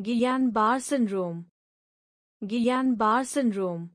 Guillain-Barre syndrome. Guillain-Barre syndrome